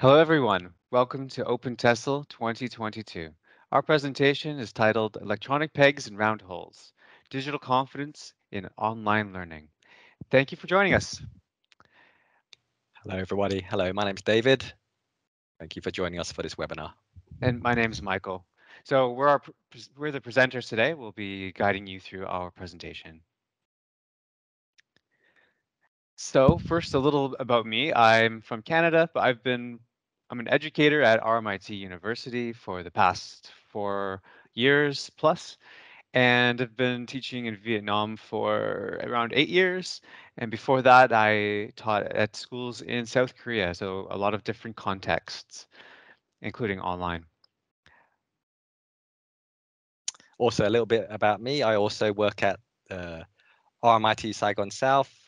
Hello, everyone. Welcome to Open TESOL 2022. Our presentation is titled Electronic Pegs and Round Holes, Digital Confidence in Online Learning. Thank you for joining us. Hello, everybody. Hello, my name is David. Thank you for joining us for this webinar. And my name is Michael. So we're, our, we're the presenters today. We'll be guiding you through our presentation. So first, a little about me. I'm from Canada, but I've been I'm an educator at RMIT University for the past four years plus, and I've been teaching in Vietnam for around eight years. And before that, I taught at schools in South Korea, so a lot of different contexts, including online. Also, a little bit about me. I also work at uh, RMIT Saigon South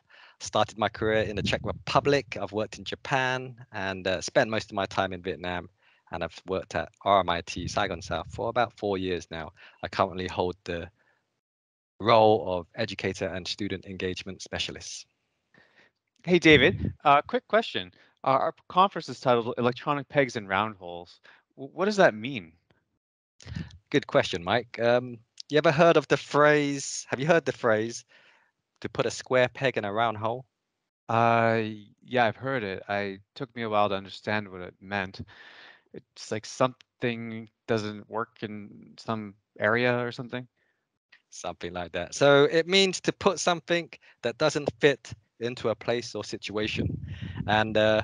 started my career in the Czech Republic. I've worked in Japan and uh, spent most of my time in Vietnam. And I've worked at RMIT Saigon South for about four years now. I currently hold the role of educator and student engagement specialist. Hey, David, uh, quick question. Uh, our conference is titled Electronic Pegs and Round Holes. What does that mean? Good question, Mike. Um, you ever heard of the phrase? Have you heard the phrase to put a square peg in a round hole? Uh, yeah, I've heard it. I took me a while to understand what it meant. It's like something doesn't work in some area or something. Something like that. So it means to put something that doesn't fit into a place or situation. And uh,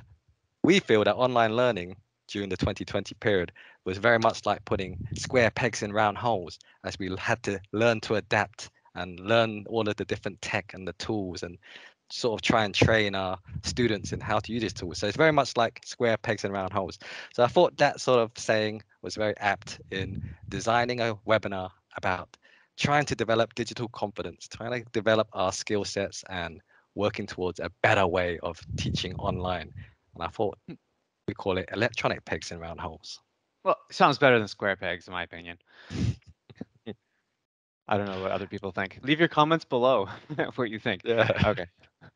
we feel that online learning during the 2020 period was very much like putting square pegs in round holes as we had to learn to adapt and learn all of the different tech and the tools and sort of try and train our students in how to use these tools. So it's very much like square pegs and round holes. So I thought that sort of saying was very apt in designing a webinar about trying to develop digital confidence, trying to develop our skill sets and working towards a better way of teaching online. And I thought hmm. we call it electronic pegs and round holes. Well, sounds better than square pegs, in my opinion. I don't know what other people think. Leave your comments below what you think. Yeah. Okay.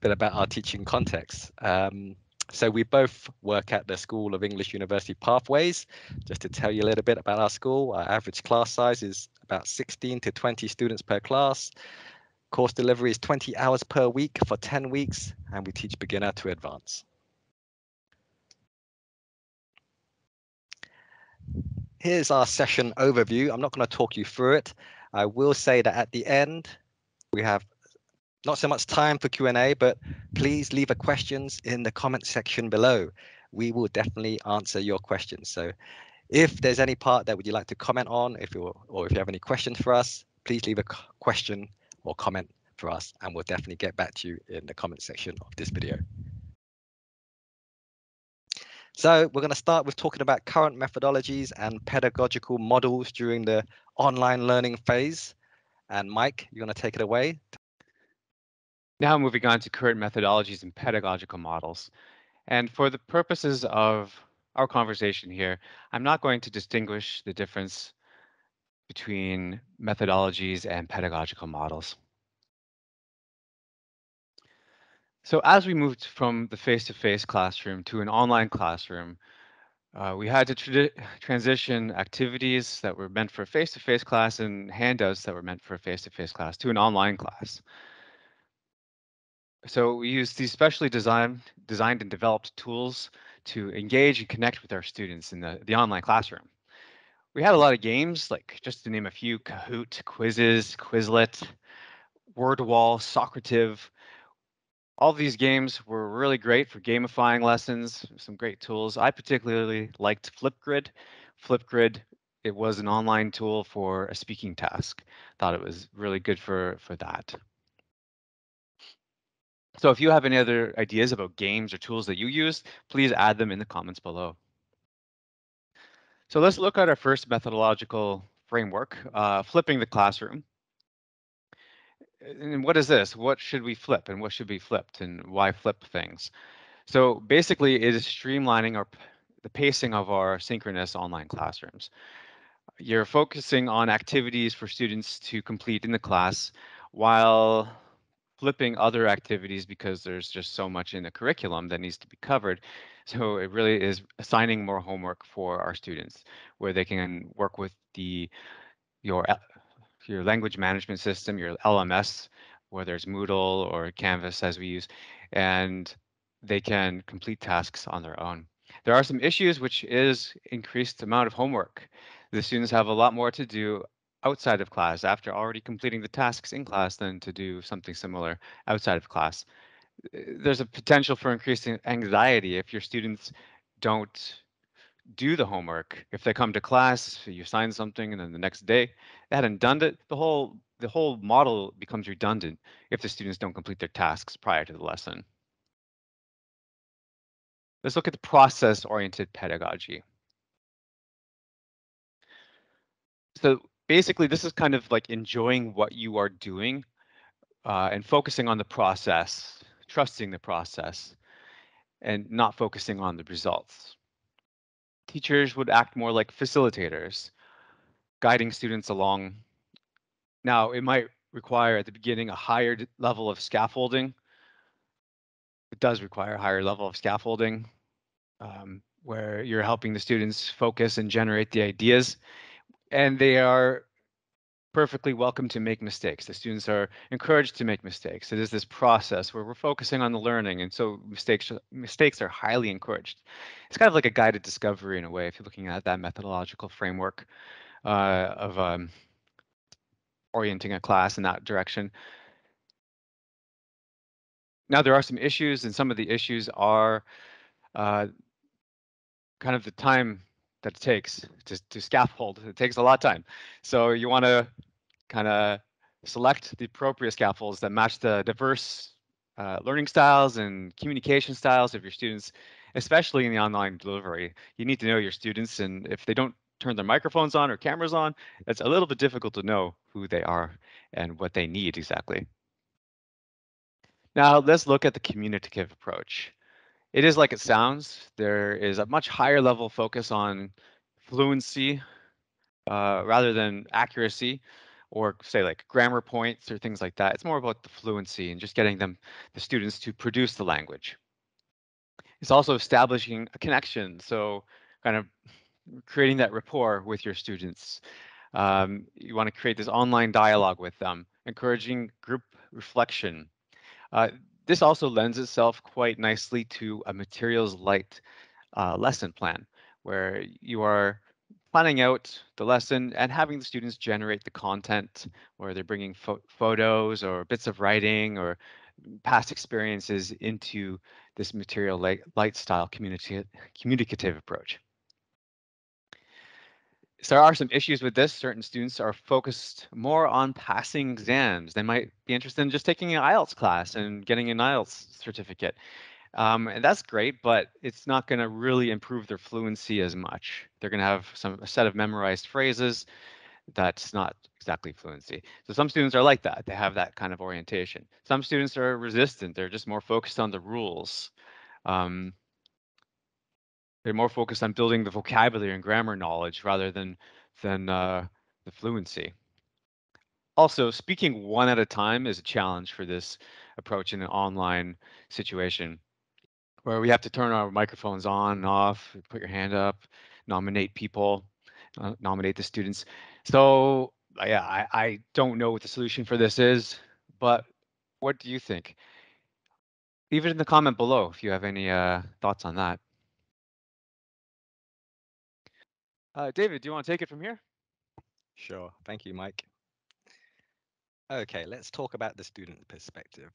Bit about our teaching context. Um, so we both work at the School of English University Pathways. Just to tell you a little bit about our school, our average class size is about 16 to 20 students per class. Course delivery is 20 hours per week for 10 weeks, and we teach beginner to advance. Here's our session overview. I'm not going to talk you through it. I will say that at the end, we have not so much time for Q&A, but please leave a questions in the comment section below. We will definitely answer your questions. So if there's any part that would you like to comment on, if you or if you have any questions for us, please leave a question or comment for us, and we'll definitely get back to you in the comment section of this video. So we're going to start with talking about current methodologies and pedagogical models during the online learning phase. And Mike, you're going to take it away. Now moving on to current methodologies and pedagogical models. And for the purposes of our conversation here, I'm not going to distinguish the difference between methodologies and pedagogical models. So as we moved from the face-to-face classroom to an online classroom, uh, we had to tra transition activities that were meant for a face-to-face class and handouts that were meant for a face-to-face class to an online class. So we used these specially designed, designed and developed tools to engage and connect with our students in the, the online classroom. We had a lot of games, like just to name a few, Kahoot, quizzes, Quizlet, WordWall, Socrative, all these games were really great for gamifying lessons, some great tools. I particularly liked Flipgrid. Flipgrid, it was an online tool for a speaking task. Thought it was really good for, for that. So if you have any other ideas about games or tools that you use, please add them in the comments below. So let's look at our first methodological framework, uh, flipping the classroom and what is this? What should we flip and what should be flipped and why flip things? So basically it is streamlining our the pacing of our synchronous online classrooms. You're focusing on activities for students to complete in the class while flipping other activities because there's just so much in the curriculum that needs to be covered. So it really is assigning more homework for our students where they can work with the your your language management system, your LMS, whether it's Moodle or Canvas as we use, and they can complete tasks on their own. There are some issues, which is increased amount of homework. The students have a lot more to do outside of class after already completing the tasks in class than to do something similar outside of class. There's a potential for increasing anxiety if your students don't do the homework. If they come to class, you sign something, and then the next day they hadn't done it, the whole the whole model becomes redundant if the students don't complete their tasks prior to the lesson. Let's look at the process-oriented pedagogy. So basically, this is kind of like enjoying what you are doing uh, and focusing on the process, trusting the process, and not focusing on the results. Teachers would act more like facilitators, guiding students along. Now, it might require at the beginning a higher level of scaffolding. It does require a higher level of scaffolding um, where you're helping the students focus and generate the ideas. And they are perfectly welcome to make mistakes. The students are encouraged to make mistakes. It is this process where we're focusing on the learning, and so mistakes mistakes are highly encouraged. It's kind of like a guided discovery in a way if you're looking at that methodological framework uh, of um, orienting a class in that direction. Now there are some issues, and some of the issues are uh, kind of the time that it takes to, to scaffold. It takes a lot of time. So you want to kind of select the appropriate scaffolds that match the diverse uh, learning styles and communication styles of your students, especially in the online delivery. You need to know your students, and if they don't turn their microphones on or cameras on, it's a little bit difficult to know who they are and what they need exactly. Now let's look at the communicative approach. It is like it sounds. There is a much higher level focus on fluency uh, rather than accuracy or say like grammar points or things like that. It's more about the fluency and just getting them, the students to produce the language. It's also establishing a connection. So kind of creating that rapport with your students. Um, you want to create this online dialogue with them, encouraging group reflection. Uh, this also lends itself quite nicely to a materials light uh, lesson plan where you are planning out the lesson and having the students generate the content where they're bringing pho photos or bits of writing or past experiences into this material light, light style communicative approach there are some issues with this. Certain students are focused more on passing exams. They might be interested in just taking an IELTS class and getting an IELTS certificate. Um, and that's great, but it's not going to really improve their fluency as much. They're going to have some a set of memorized phrases. That's not exactly fluency. So some students are like that. They have that kind of orientation. Some students are resistant. They're just more focused on the rules. Um, they're more focused on building the vocabulary and grammar knowledge rather than than uh, the fluency. Also, speaking one at a time is a challenge for this approach in an online situation where we have to turn our microphones on and off, put your hand up, nominate people, uh, nominate the students. So yeah, I, I don't know what the solution for this is, but what do you think? Leave it in the comment below if you have any uh, thoughts on that. Uh, David, do you want to take it from here? Sure. Thank you, Mike. Okay, let's talk about the student perspective.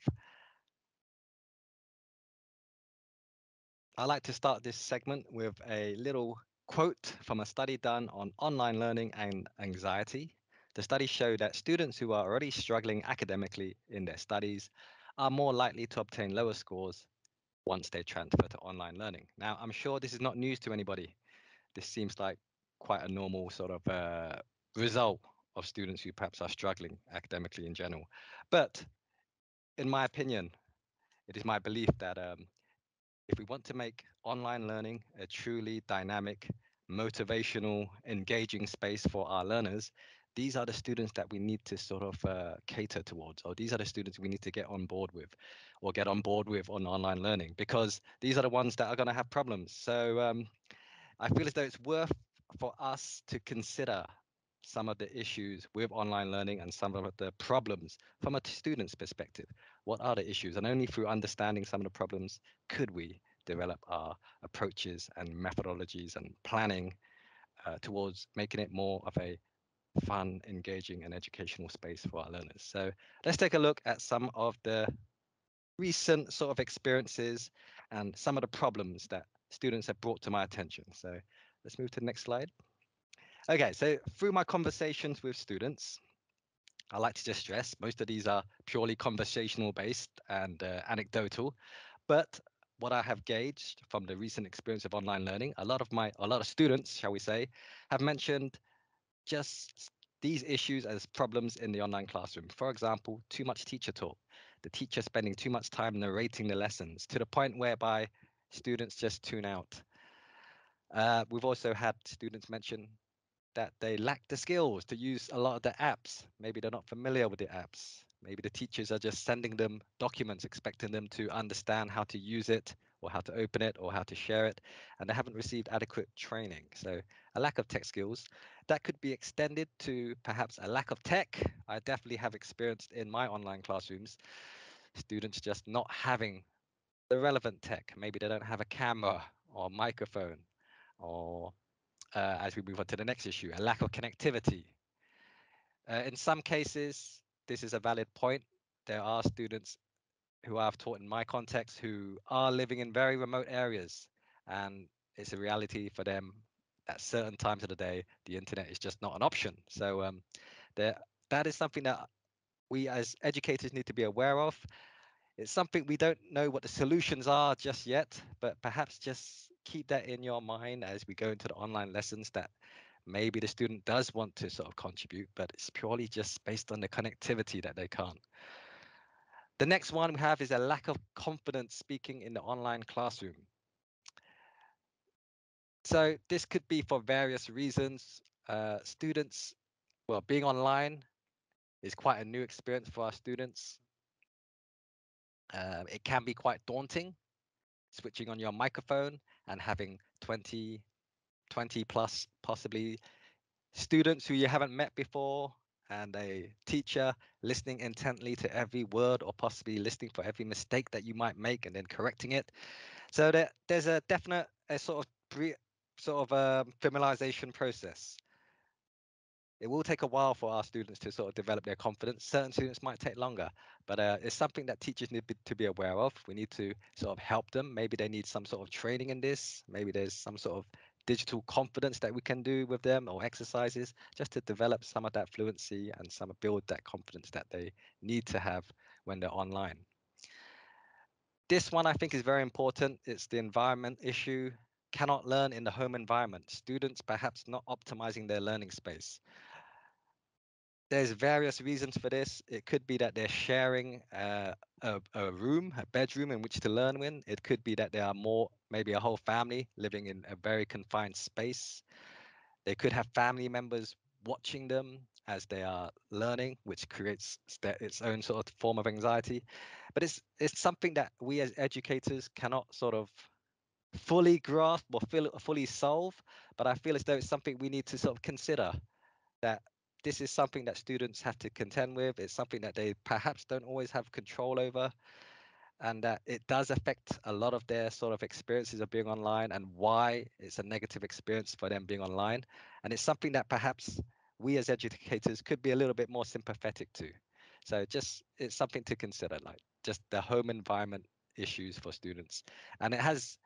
I like to start this segment with a little quote from a study done on online learning and anxiety. The study showed that students who are already struggling academically in their studies are more likely to obtain lower scores once they transfer to online learning. Now, I'm sure this is not news to anybody. This seems like quite a normal sort of uh, result of students who perhaps are struggling academically in general. But in my opinion, it is my belief that um, if we want to make online learning a truly dynamic, motivational, engaging space for our learners, these are the students that we need to sort of uh, cater towards, or these are the students we need to get on board with, or get on board with on online learning, because these are the ones that are going to have problems. So um, I feel as though it's worth for us to consider some of the issues with online learning and some of the problems from a student's perspective. What are the issues? And only through understanding some of the problems could we develop our approaches and methodologies and planning uh, towards making it more of a fun, engaging and educational space for our learners. So let's take a look at some of the recent sort of experiences and some of the problems that students have brought to my attention. So let's move to the next slide. Okay, so through my conversations with students, I like to just stress most of these are purely conversational based and uh, anecdotal, but what I have gauged from the recent experience of online learning, a lot of my a lot of students, shall we say, have mentioned just these issues as problems in the online classroom. For example, too much teacher talk, the teacher spending too much time narrating the lessons to the point whereby students just tune out. Uh, we've also had students mention that they lack the skills to use a lot of the apps. Maybe they're not familiar with the apps. Maybe the teachers are just sending them documents, expecting them to understand how to use it or how to open it or how to share it, and they haven't received adequate training. So a lack of tech skills that could be extended to perhaps a lack of tech. I definitely have experienced in my online classrooms, students just not having the relevant tech. Maybe they don't have a camera or microphone or uh, as we move on to the next issue, a lack of connectivity. Uh, in some cases, this is a valid point. There are students who I've taught in my context who are living in very remote areas, and it's a reality for them at certain times of the day, the internet is just not an option. So um, there, that is something that we as educators need to be aware of. It's something we don't know what the solutions are just yet, but perhaps just keep that in your mind as we go into the online lessons that maybe the student does want to sort of contribute, but it's purely just based on the connectivity that they can't. The next one we have is a lack of confidence speaking in the online classroom. So this could be for various reasons. Uh, students, well, being online is quite a new experience for our students. Uh, it can be quite daunting switching on your microphone and having 20, 20 plus possibly students who you haven't met before and a teacher listening intently to every word or possibly listening for every mistake that you might make and then correcting it. So that there's a definite a sort of pre, sort of a um, familiarization process it will take a while for our students to sort of develop their confidence. Certain students might take longer, but uh, it's something that teachers need to be aware of. We need to sort of help them. Maybe they need some sort of training in this. Maybe there's some sort of digital confidence that we can do with them or exercises just to develop some of that fluency and some build that confidence that they need to have when they're online. This one I think is very important. It's the environment issue cannot learn in the home environment. Students perhaps not optimizing their learning space. There's various reasons for this. It could be that they're sharing uh, a, a room, a bedroom in which to learn in. It could be that there are more, maybe a whole family living in a very confined space. They could have family members watching them as they are learning, which creates its own sort of form of anxiety. But it's it's something that we as educators cannot sort of fully grasp or fully solve, but I feel as though it's something we need to sort of consider that this is something that students have to contend with. It's something that they perhaps don't always have control over, and that it does affect a lot of their sort of experiences of being online and why it's a negative experience for them being online. And it's something that perhaps we as educators could be a little bit more sympathetic to. So just it's something to consider, like just the home environment issues for students. And it has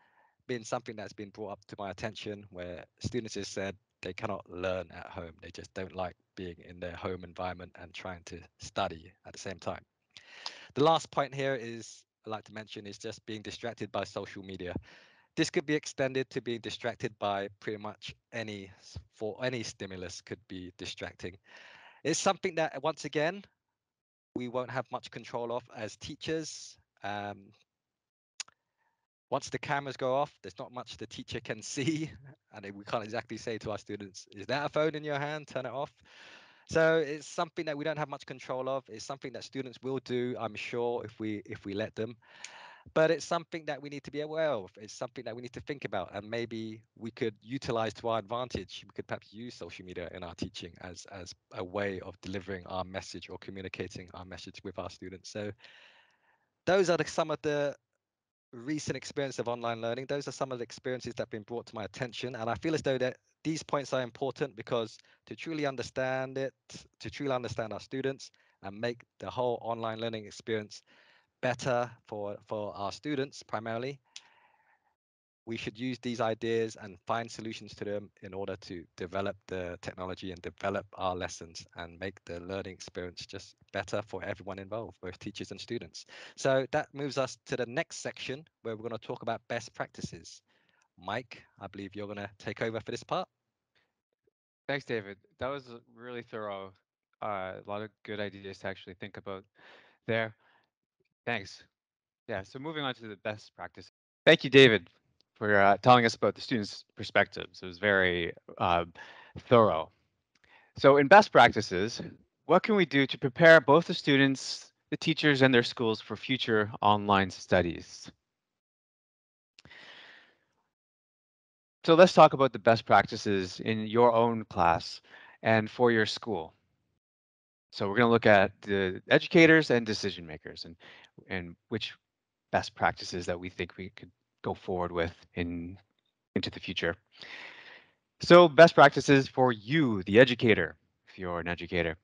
been something that's been brought up to my attention where students have said they cannot learn at home. They just don't like being in their home environment and trying to study at the same time. The last point here is I'd like to mention is just being distracted by social media. This could be extended to being distracted by pretty much any for any stimulus could be distracting. It's something that once again we won't have much control of as teachers. Um, once the cameras go off, there's not much the teacher can see, and we can't exactly say to our students, "Is that a phone in your hand? Turn it off." So it's something that we don't have much control of. It's something that students will do, I'm sure, if we if we let them. But it's something that we need to be aware of. It's something that we need to think about, and maybe we could utilize to our advantage. We could perhaps use social media in our teaching as as a way of delivering our message or communicating our message with our students. So those are the, some of the recent experience of online learning. Those are some of the experiences that have been brought to my attention. And I feel as though that these points are important because to truly understand it, to truly understand our students and make the whole online learning experience better for, for our students primarily, we should use these ideas and find solutions to them in order to develop the technology and develop our lessons and make the learning experience just better for everyone involved, both teachers and students. So that moves us to the next section where we're going to talk about best practices. Mike, I believe you're going to take over for this part. Thanks, David. That was really thorough. Uh, a lot of good ideas to actually think about there. Thanks. Yeah, so moving on to the best practice. Thank you, David, for uh, telling us about the students' perspectives. It was very uh, thorough. So in best practices, what can we do to prepare both the students, the teachers, and their schools for future online studies? So let's talk about the best practices in your own class and for your school. So we're going to look at the educators and decision makers and, and which best practices that we think we could go forward with in into the future. So best practices for you, the educator, if you're an educator.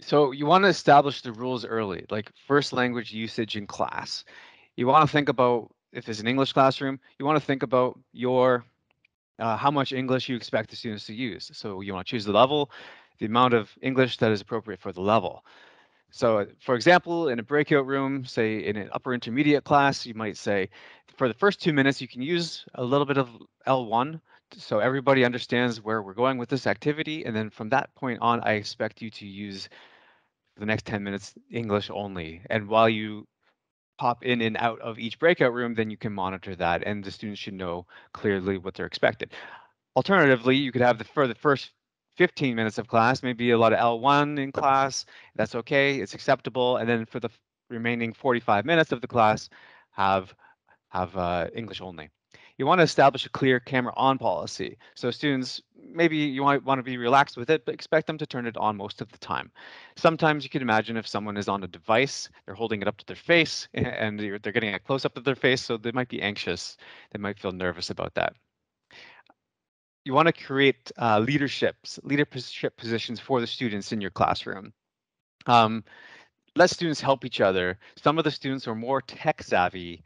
So you want to establish the rules early, like first language usage in class. You want to think about if it's an English classroom, you want to think about your uh, how much English you expect the students to use. So you want to choose the level, the amount of English that is appropriate for the level. So uh, for example, in a breakout room, say in an upper intermediate class, you might say, for the first two minutes, you can use a little bit of L1 so everybody understands where we're going with this activity. And then from that point on, I expect you to use the next 10 minutes English only. And while you pop in and out of each breakout room, then you can monitor that and the students should know clearly what they're expected. Alternatively, you could have the for the first 15 minutes of class, maybe a lot of L1 in class. That's okay, it's acceptable. And then for the remaining 45 minutes of the class, have have uh, English only. You want to establish a clear camera on policy. So students, maybe you might want to be relaxed with it, but expect them to turn it on most of the time. Sometimes you can imagine if someone is on a device, they're holding it up to their face and they're getting a close up of their face, so they might be anxious. They might feel nervous about that you want to create uh, leaderships, leadership positions for the students in your classroom. Um, let students help each other. Some of the students are more tech savvy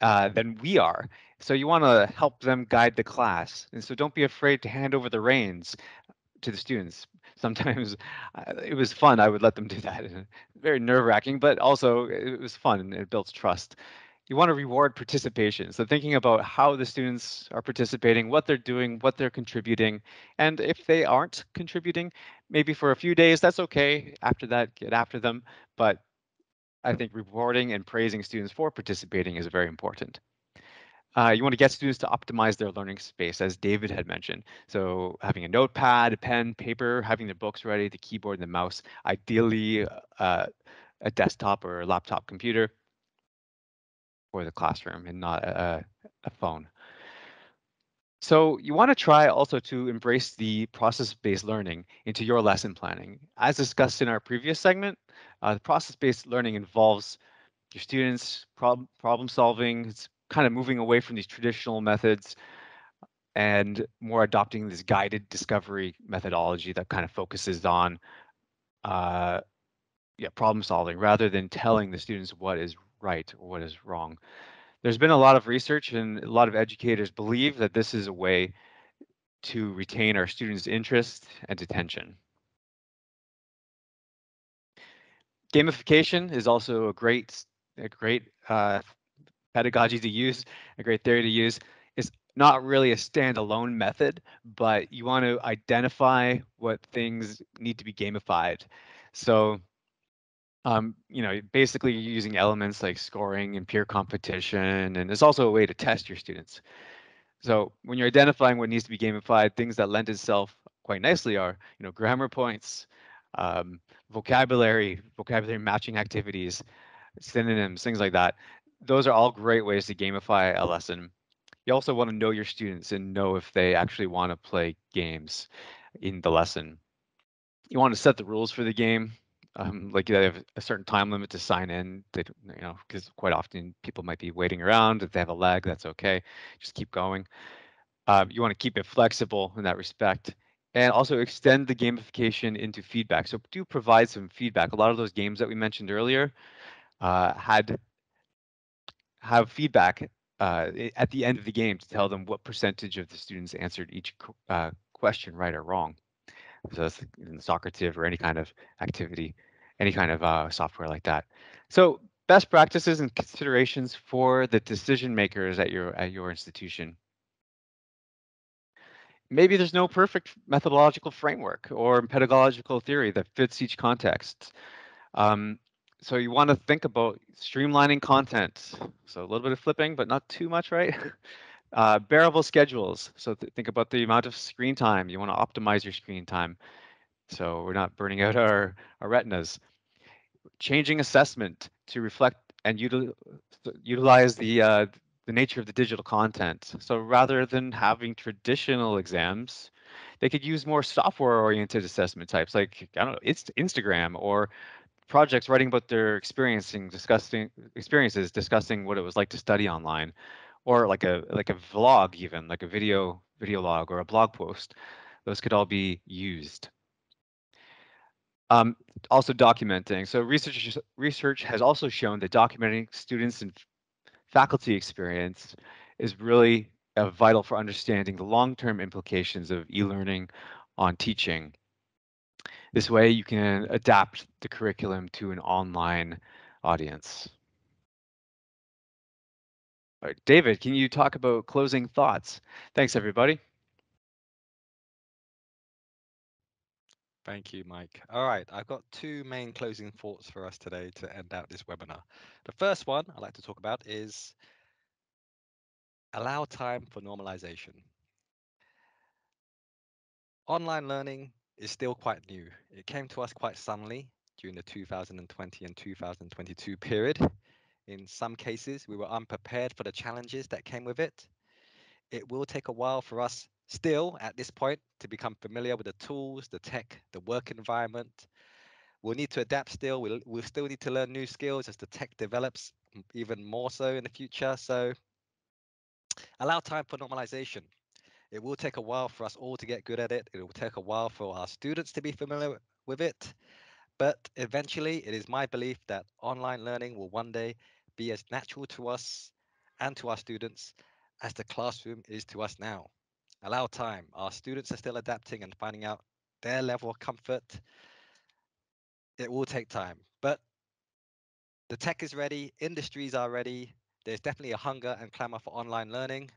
uh, than we are. So you want to help them guide the class. And so don't be afraid to hand over the reins to the students. Sometimes uh, it was fun. I would let them do that. Very nerve wracking, but also it was fun and it builds trust you want to reward participation. So thinking about how the students are participating, what they're doing, what they're contributing, and if they aren't contributing, maybe for a few days, that's okay. After that, get after them. But I think rewarding and praising students for participating is very important. Uh, you want to get students to optimize their learning space, as David had mentioned. So having a notepad, a pen, paper, having their books ready, the keyboard and the mouse, ideally uh, a desktop or a laptop computer for the classroom and not a, a phone. So you want to try also to embrace the process-based learning into your lesson planning. As discussed in our previous segment, uh, the process-based learning involves your students problem problem solving. It's kind of moving away from these traditional methods and more adopting this guided discovery methodology that kind of focuses on uh, yeah, problem solving rather than telling the students what is right or what is wrong. There's been a lot of research and a lot of educators believe that this is a way to retain our students' interest and attention. Gamification is also a great, a great uh, pedagogy to use, a great theory to use. It's not really a standalone method, but you want to identify what things need to be gamified. So um, you know, basically using elements like scoring and peer competition, and it's also a way to test your students. So when you're identifying what needs to be gamified, things that lend itself quite nicely are, you know, grammar points, um, vocabulary, vocabulary matching activities, synonyms, things like that. Those are all great ways to gamify a lesson. You also want to know your students and know if they actually want to play games in the lesson. You want to set the rules for the game, um, like they have a certain time limit to sign in. They, you know, because quite often people might be waiting around. If they have a lag, that's okay. Just keep going. Uh, you want to keep it flexible in that respect and also extend the gamification into feedback. So do provide some feedback. A lot of those games that we mentioned earlier uh, had have feedback uh, at the end of the game to tell them what percentage of the students answered each uh, question right or wrong. So that's in Socrative or any kind of activity, any kind of uh, software like that. So best practices and considerations for the decision makers at your at your institution. Maybe there's no perfect methodological framework or pedagogical theory that fits each context. Um, so you want to think about streamlining content. So a little bit of flipping, but not too much, right? Uh, bearable schedules. So th think about the amount of screen time. You want to optimize your screen time. So we're not burning out our, our retinas. Changing assessment to reflect and util utilize the, uh, the nature of the digital content. So rather than having traditional exams, they could use more software-oriented assessment types like, I don't know, it's Instagram or projects writing about their experiencing discussing experiences discussing what it was like to study online or like a like a vlog even like a video video log or a blog post those could all be used um, also documenting so research research has also shown that documenting students and faculty experience is really uh, vital for understanding the long-term implications of e-learning on teaching this way you can adapt the curriculum to an online audience. All right, David, can you talk about closing thoughts? Thanks, everybody. Thank you, Mike. All right, I've got two main closing thoughts for us today to end out this webinar. The first one I'd like to talk about is allow time for normalization. Online learning is still quite new. It came to us quite suddenly during the 2020 and 2022 period. In some cases, we were unprepared for the challenges that came with it. It will take a while for us still at this point to become familiar with the tools, the tech, the work environment. We'll need to adapt still. We'll, we'll still need to learn new skills as the tech develops even more so in the future. So allow time for normalization. It will take a while for us all to get good at it. It will take a while for our students to be familiar with it. But eventually, it is my belief that online learning will one day be as natural to us and to our students as the classroom is to us now. Allow time. Our students are still adapting and finding out their level of comfort. It will take time, but the tech is ready, industries are ready. There's definitely a hunger and clamor for online learning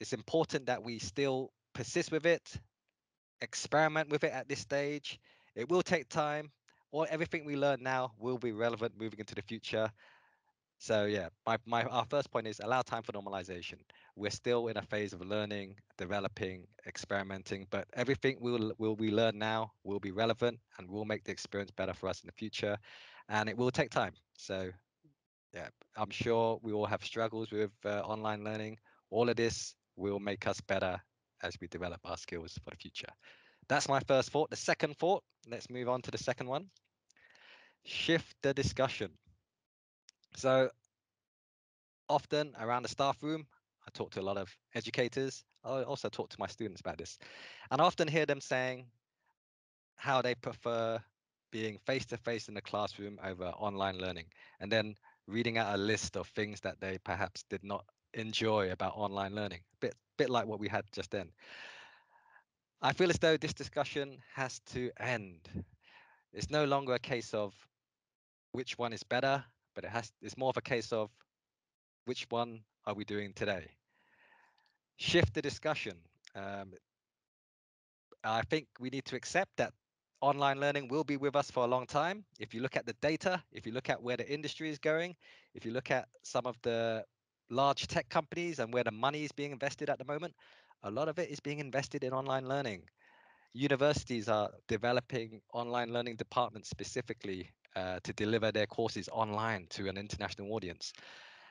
it's important that we still persist with it, experiment with it at this stage. It will take time. Or everything we learn now will be relevant moving into the future. So yeah, my, my our first point is allow time for normalization. We're still in a phase of learning, developing, experimenting, but everything we'll will we learn now will be relevant and will make the experience better for us in the future. And it will take time. So yeah, I'm sure we all have struggles with uh, online learning. All of this will make us better as we develop our skills for the future. That's my first thought. The second thought, let's move on to the second one. Shift the discussion. So often around the staff room, I talk to a lot of educators. I also talk to my students about this. And I often hear them saying how they prefer being face to face in the classroom over online learning and then reading out a list of things that they perhaps did not enjoy about online learning. Bit bit like what we had just then. I feel as though this discussion has to end. It's no longer a case of which one is better, but it has it's more of a case of which one are we doing today? Shift the discussion. Um, I think we need to accept that online learning will be with us for a long time. If you look at the data, if you look at where the industry is going, if you look at some of the large tech companies and where the money is being invested at the moment, a lot of it is being invested in online learning. Universities are developing online learning departments specifically uh, to deliver their courses online to an international audience.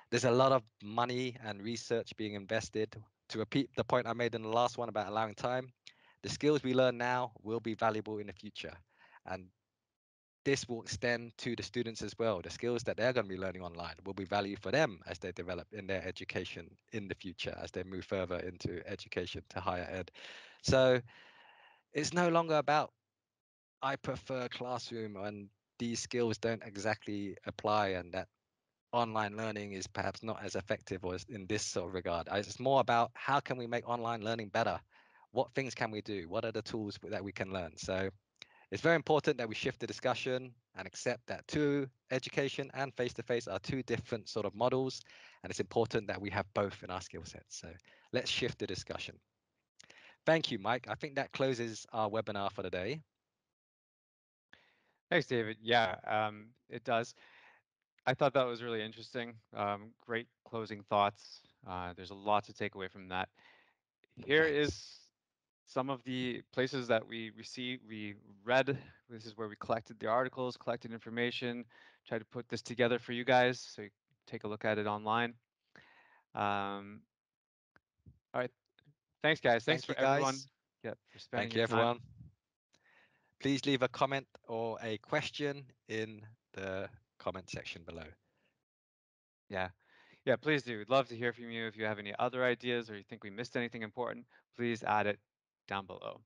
There's a lot of money and research being invested. To repeat the point I made in the last one about allowing time, the skills we learn now will be valuable in the future. And this will extend to the students as well. The skills that they're going to be learning online will be valued for them as they develop in their education in the future, as they move further into education to higher ed. So it's no longer about I prefer classroom and these skills don't exactly apply and that online learning is perhaps not as effective or in this sort of regard. It's more about how can we make online learning better? What things can we do? What are the tools that we can learn? So it's very important that we shift the discussion and accept that two education and face-to-face are two different sort of models. And it's important that we have both in our skill sets. So let's shift the discussion. Thank you, Mike. I think that closes our webinar for the day. Thanks, David. Yeah, um, it does. I thought that was really interesting. Um, great closing thoughts. Uh, there's a lot to take away from that. Here is some of the places that we received, we read. This is where we collected the articles, collected information, tried to put this together for you guys. So you take a look at it online. Um, all right. Thanks, guys. Thanks Thank for everyone. Yeah, for spending Thank you, everyone. Please leave a comment or a question in the comment section below. Yeah. Yeah, please do. We'd love to hear from you. If you have any other ideas or you think we missed anything important, please add it down below.